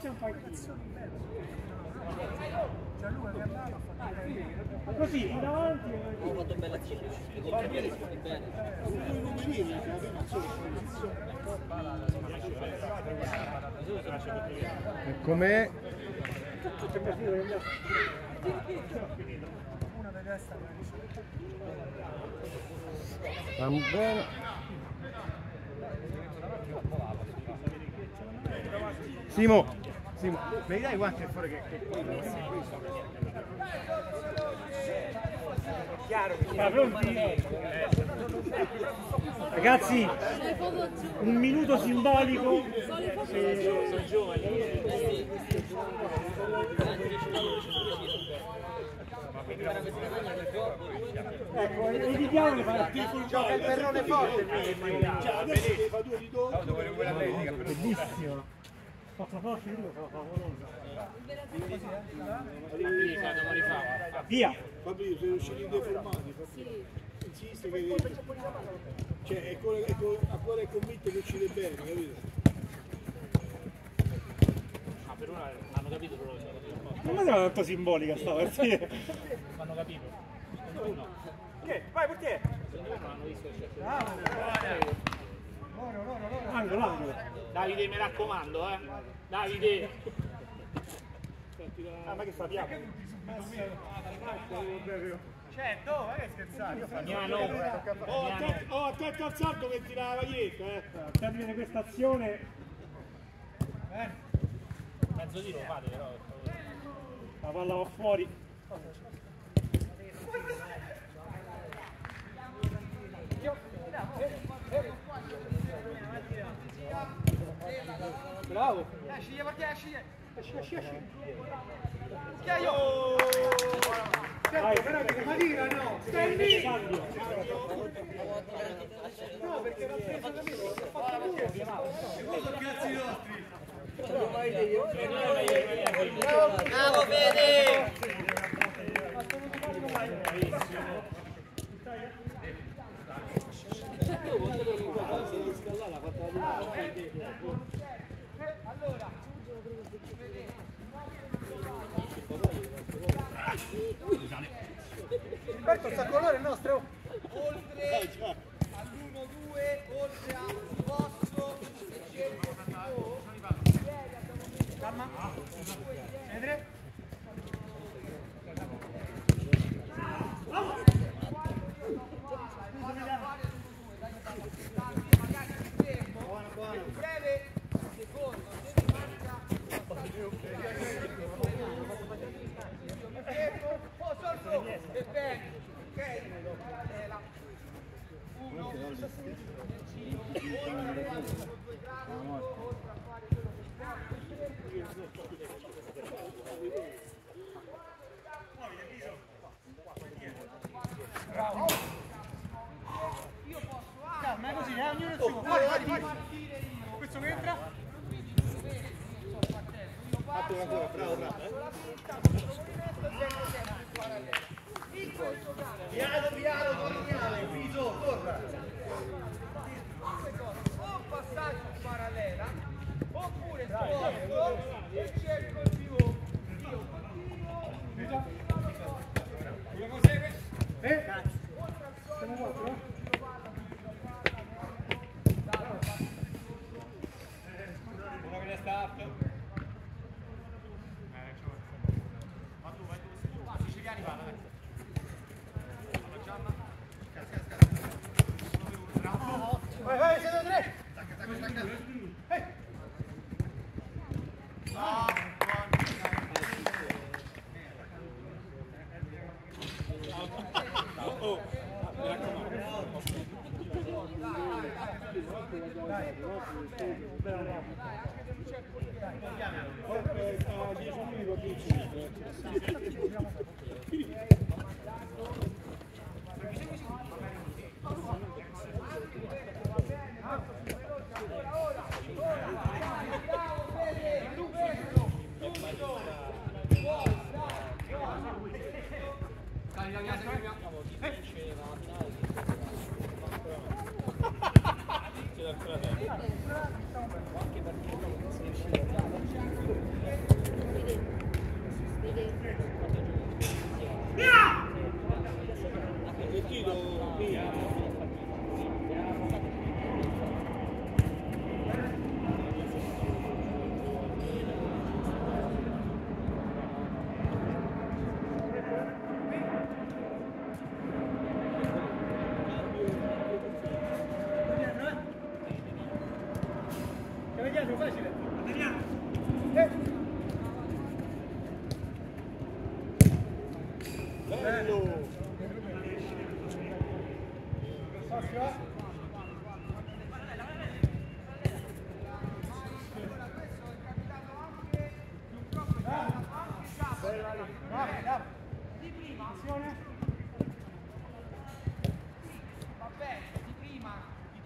C'è un panchino. Gianluca che andava a fare Così, in avanti. Ho fatto bella azione. Bene. E com'è? Una di testa Va Simo, Simo, mi dai quanto è fuori che, Ma pronti? Ragazzi, un minuto simbolico. Sono Ecco, evitiamo di fare Gioca il perrone forte Cioè. Bellissimo. Via. Fabio, sei usciti indeformati. Fabio. Insiste che... Cioè, è quello, è quello- a quale è convinto che uccide bene, capito? Non è tanto simbolica sta partita. Hanno capito. Che? Vai, perché? Angolo, angolo. Davide, mi raccomando, eh. Davide. Ah, ma che sappiamo? Cioè, dove? Che scherzare? Miano. Oh, attento, oh, attento al salto che tira la maglietta, eh. Al termine di questa azione, Mezzo tiro fate però. la palla va fuori. Bravo. Esci, esci, esci, esci, esci. Vai, però che Marina no, stai lì. No, perché l'ha preso me, l'ho fatto lui. Bravo Fede! Alberto, sta colore nostro. oltre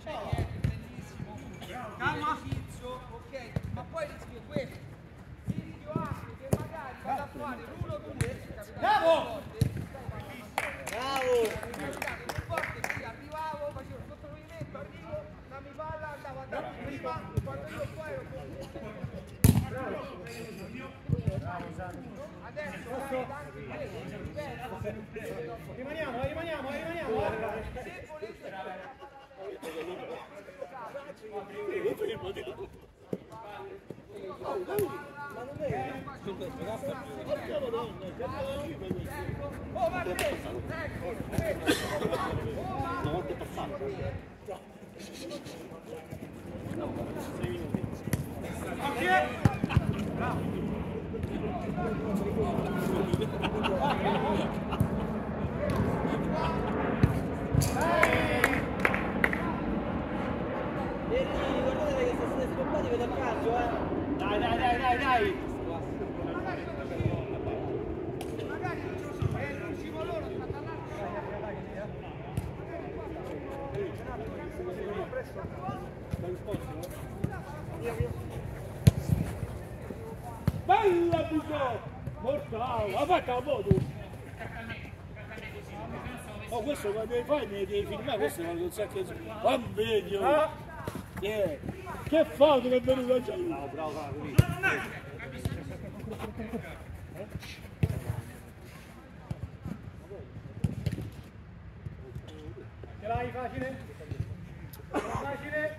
fall. Questo quando devi filmare, questo è un sacco di... Va bene! oh. Yeah. Che foto che è venuto già lui! Bravo, bravo, bravo, così. Ce l'hai facile? Facile?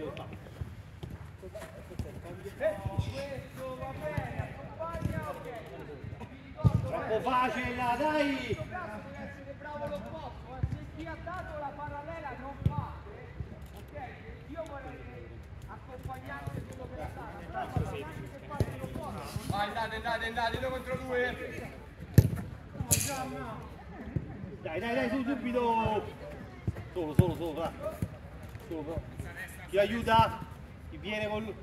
Questo va bene, accompagna, ok. Troppo facile dai! in questo caso deve essere bravo lo sbocco, eh. se chi ha dato la parallela non fate, ok? Io vorrei che accompagnasse quello che è stato, però se fate lo sbocco. Vai, andate, andate, andate, due contro due! Dai, dai, dai, su subito! Solo, solo, solo, va. Solo, però. Chi aiuta? Chi viene con lui?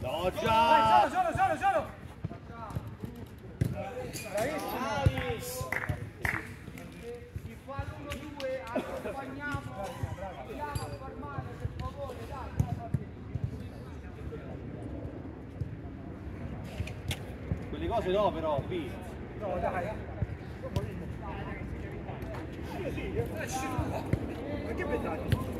No, già! Solo, solo, solo! Si fa l'1-2, accompagniamo, andiamo a far male per favore, dai. Quelle cose no, però, qui. No, dai. Perché pensate?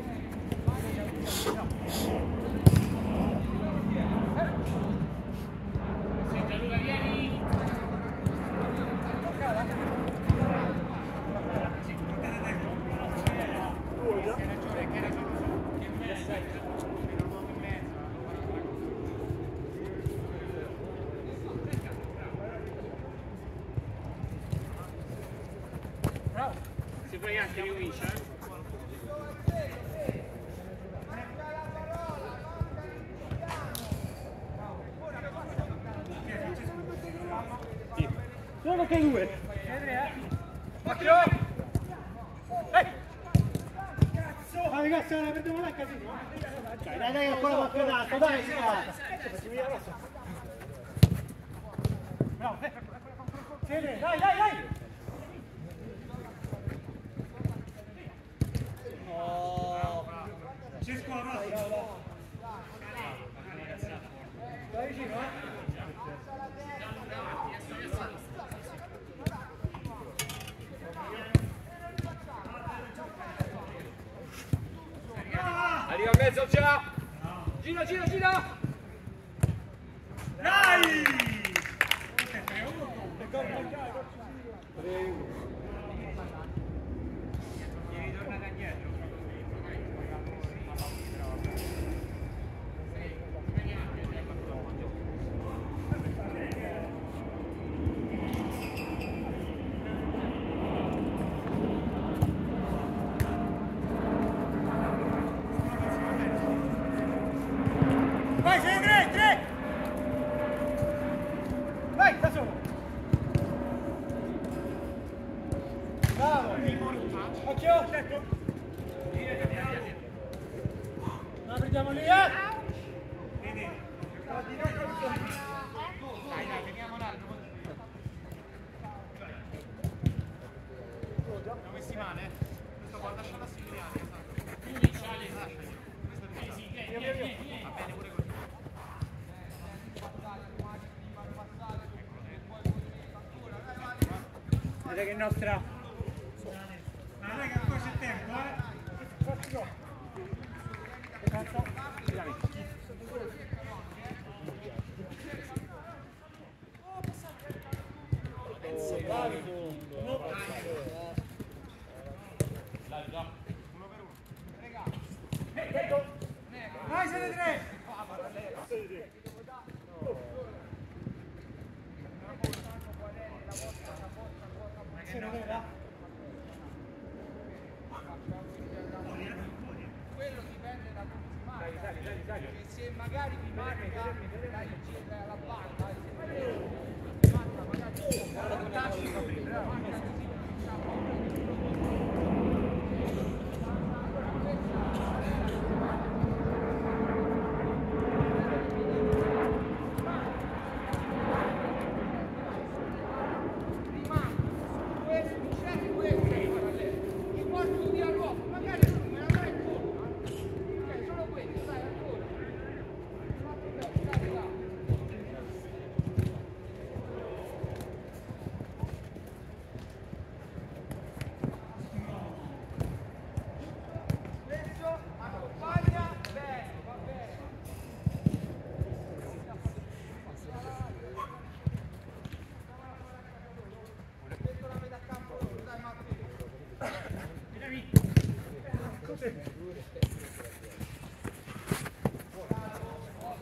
Se fai anche ricomincia, eh? Solo che due! Occhio! Cazzo! Ma ragazzi, ora perdiamo la casino! Dai, dai, dai, ancora dato, dai! dai. Bravo! eh. Dai, dai, dai! Treino. Guardate che nostra Thank you.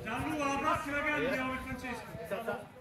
Gianluca, prossima gara di Francesco.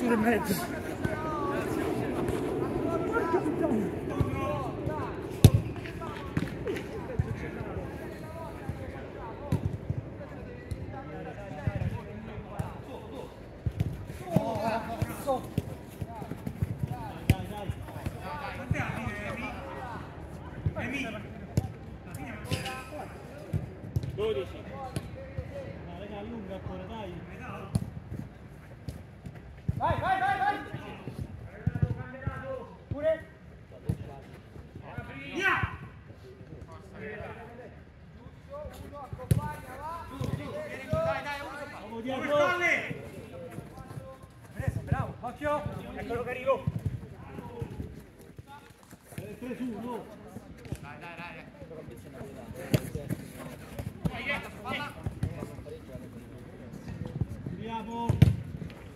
to the meds.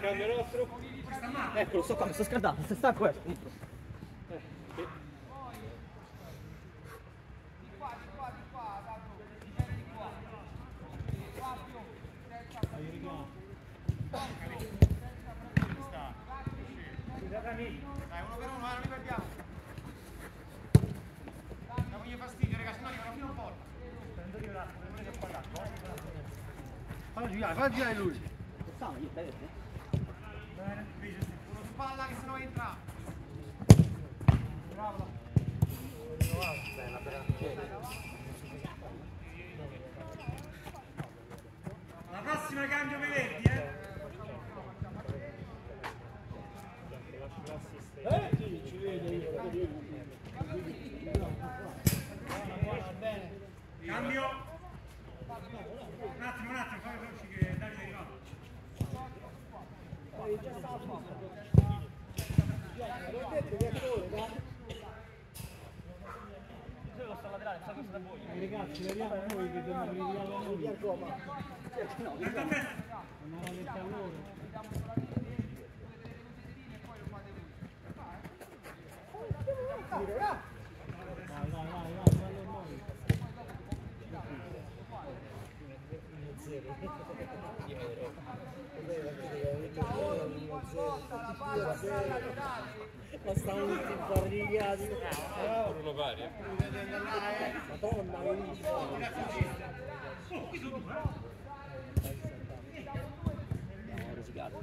cambio nostro. Ecco, lo sto qua, mi sto scaldando, sto stanco eh. di qua, di qua, di qua, dato, vieni di qua. Qua più, terza, Dai, uno per uno, eh, non li perdiamo. Diamogli fastidio, ragazzi, se no arrivano fino a porta. Fallo girare, fallo girare lui. Stanno, io. Uno su palla che se no entra. La prossima cambio per Verdi, eh? Sì, ci vedo io. Cambio. Un attimo, un attimo, fammi veloci che Davide è arrivato. L'ho detto che è solo, dai. Ragazzi, vediamo noi che dobbiamo ritirato noi. Testa a testa. Non era detto a loro. Vai, vai, vai, vai, fallo noi. la palla, sala, laterale. Ma stavano tutti imbarigliati. Furono vari. Madonna, che rosicato.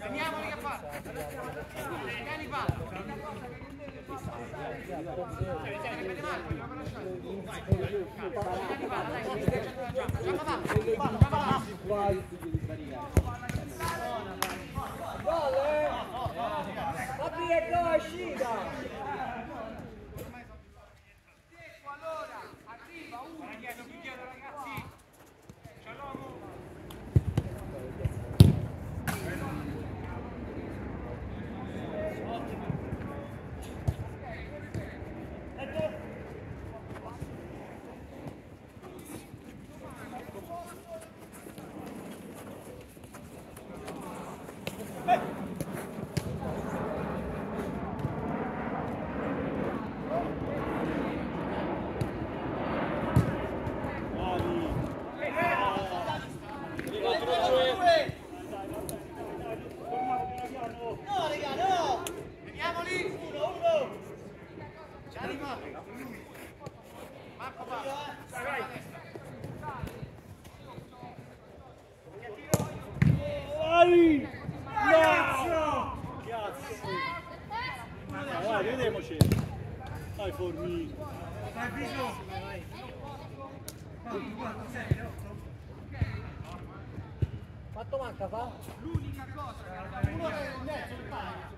Andiamoli che fa. Vieni qua. Ecco, allora, arriva uno. Dietro, più dietro, ragazzi. Veniamo lì. Uno, uno. Gianni Marco. Marco va. Vai, vai. Vai! Ragazzo! Cazzo! Vai, vai, vediamoci. Dai, formi. Dai, Biso! Quanto, quanto, sette, otto? Quanto manca fa? L'unica cosa che Uno nel mezzo, il palla.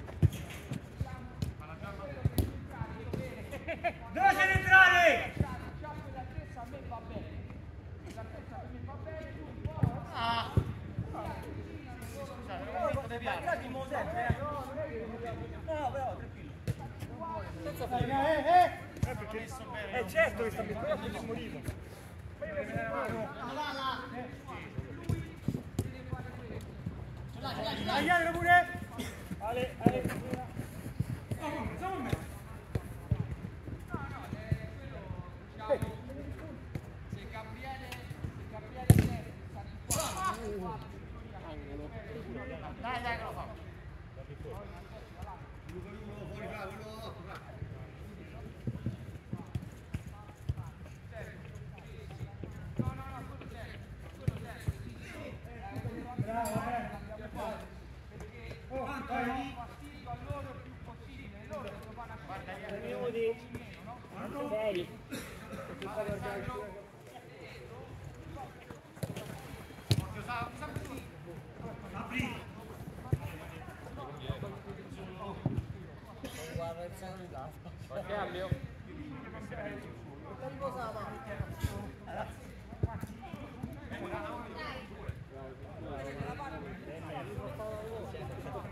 Dove sei entrare? già quell'altezza a me va bene. L'altezza per me va bene, tu Ah. Scusate, non ho detto dei piani. No, però, tranquillo. Eh, eh! Eh certo che sta quello che morivo. Tagliatelo pure! Ale, Ale. se Gabriele, se Gabriele Terzi sta di qua, Dai, dai, che lo fa. fastidio a loro il più possibile. Loro devono fare una Minuti. Sei. Occhio, sa- sempre tu. Apri! Guarda il sangue di tasca. Cambio.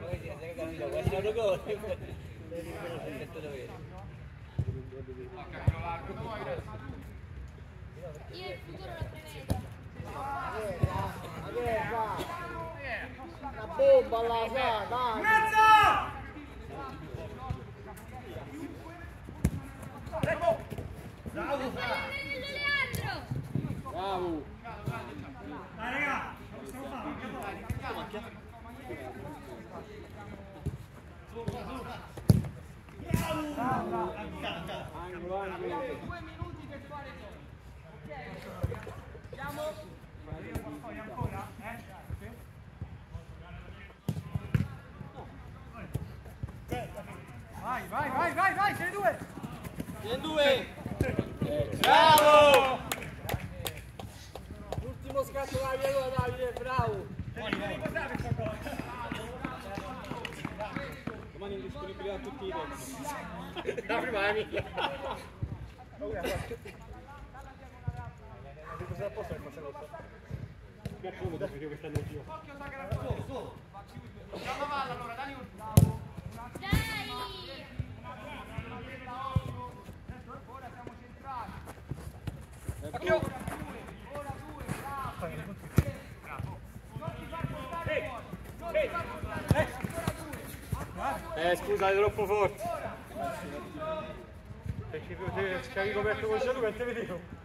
Poi si è capito, quasi l'autogol. Detto dovere. Io il futuro lo prevedo. Una bomba alla sa, dai! Mezzo! Fratello Leandro! Bravo! Dai raga, possiamo fare? Angolo, angolo! Due minuti per fare gol. Ok? Poi ancora? Eh? Vai, vai, vai, vai, vai, sei due! In due! Bravo! Ultimo scatto dai, allora Davide, bravo! Domani in disponibilità tutti i tempi. La prima amica! Cosa posso fare Marcelotto? Che comodo perché quest'anno io. Andiamo a valle allora, dai un... Dai! Ora siamo centrati. Occhio! Ora due, bravo. Non ti far portare fuori. Non ti far portare fuori. Ancora due. Eh scusa, è troppo forte. Perché se ci hai ricoperto con Gianluca non te vedevo.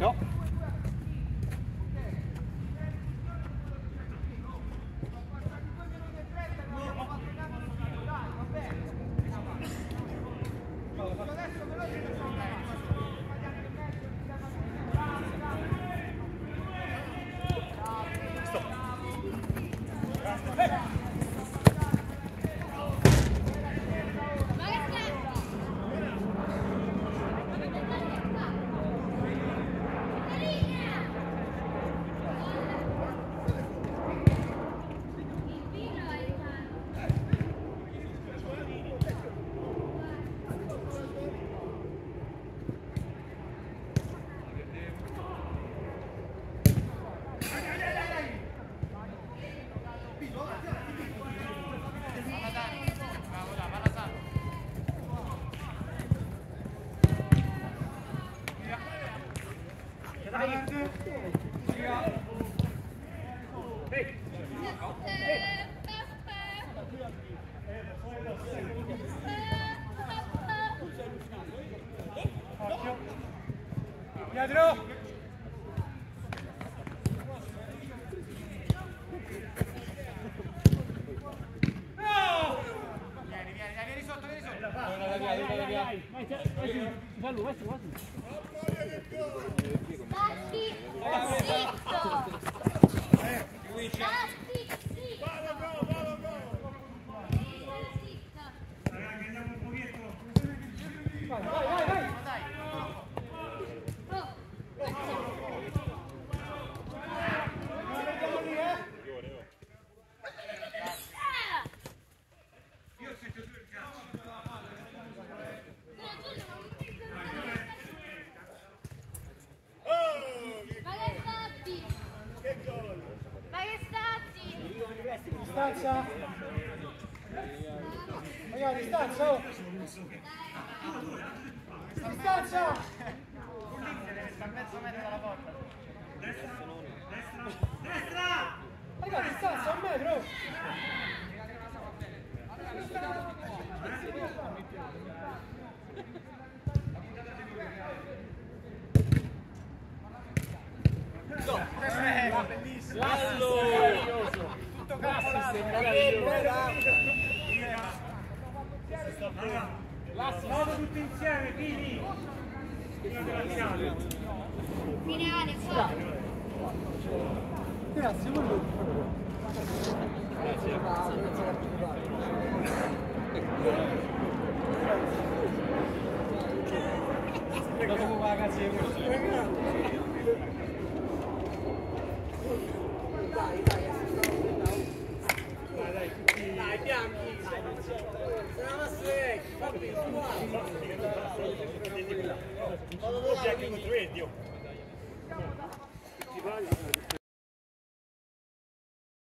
No. Vai, vai, vai! Grazie, quello. Dopo ragazzi,